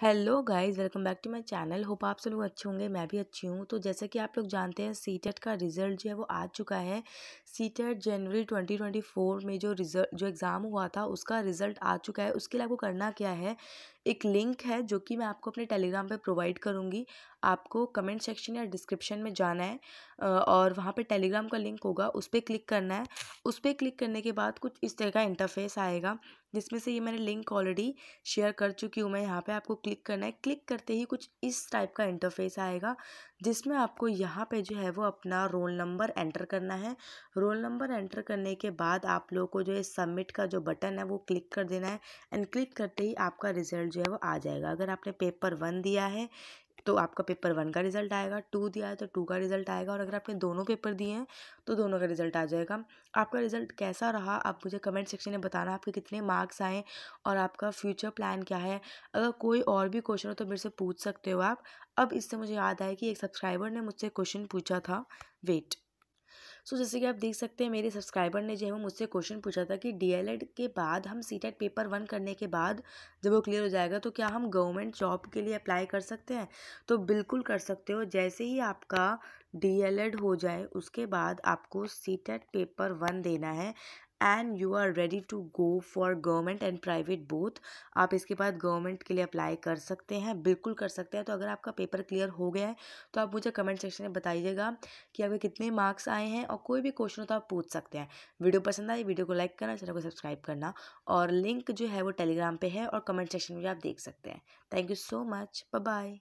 Hello guys, welcome back to my channel. Hope आप सब लोग अच्छे होंगे, मैं भी अच्छी हूँ। तो जैसे कि आप लोग जानते हैं सी टेट का रिज़ल्ट जो है वो आ चुका है। सी टेट जनवरी 2024 में जो रिज़ल्ट, जो एग्ज़ाम हुआ था, उसका रिज़ल्ट आ चुका है। उसके लिए आपको करना क्या है, एक लिंक है जो कि मैं आपको अपने टेलीग्राम पर प्रोवाइड करूँगी। आपको कमेंट सेक्शन या डिस्क्रिप्शन में जाना है और वहाँ पर टेलीग्राम का लिंक होगा, उस पर क्लिक करना है। उस पर क्लिक करने के बाद कुछ इस तरह का इंटरफेस आएगा। जिसमें से ये मैंने लिंक ऑलरेडी शेयर कर चुकी हूँ, मैं यहाँ पे आपको क्लिक करना है। क्लिक करते ही कुछ इस टाइप का इंटरफेस आएगा, जिसमें आपको यहाँ पे जो है वो अपना रोल नंबर एंटर करना है। रोल नंबर एंटर करने के बाद आप लोगों को जो है सबमिट का जो बटन है वो क्लिक कर देना है, एंड क्लिक करते ही आपका रिज़ल्ट जो है वो आ जाएगा। अगर आपने पेपर वन दिया है तो आपका पेपर वन का रिज़ल्ट आएगा, टू दिया है तो टू का रिज़ल्ट आएगा और अगर आपने दोनों पेपर दिए हैं तो दोनों का रिज़ल्ट आ जाएगा। आपका रिज़ल्ट कैसा रहा आप मुझे कमेंट सेक्शन में बताना आपके कितने मार्क्स आए और आपका फ्यूचर प्लान क्या है। अगर कोई और भी क्वेश्चन हो तो मेरे से पूछ सकते हो आप। अब इससे मुझे याद आया कि एक सब्सक्राइबर ने मुझसे क्वेश्चन पूछा था, वेट। सो जैसे कि आप देख सकते हैं, मेरे सब्सक्राइबर ने जो है वो मुझसे क्वेश्चन पूछा था कि डी के बाद हम सी पेपर वन करने के बाद जब वो क्लियर हो जाएगा तो क्या हम गवर्नमेंट जॉब के लिए अप्लाई कर सकते हैं? तो बिल्कुल कर सकते हो। जैसे ही आपका डी हो जाए, उसके बाद आपको सी पेपर वन देना है। And you are ready to go for government and private both आप इसके बाद गवर्नमेंट के लिए अप्लाई कर सकते हैं, बिल्कुल कर सकते हैं। तो अगर आपका पेपर क्लियर हो गया है तो आप मुझे कमेंट सेक्शन में बताइएगा कि आपके कितने मार्क्स आए हैं और कोई भी क्वेश्चन हो तो आप पूछ सकते हैं। वीडियो पसंद आई, वीडियो को लाइक करना, चैनल को सब्सक्राइब करना और लिंक जो है वो टेलीग्राम पर है और कमेंट सेक्शन में भी आप देख सकते हैं। Thank you so much bye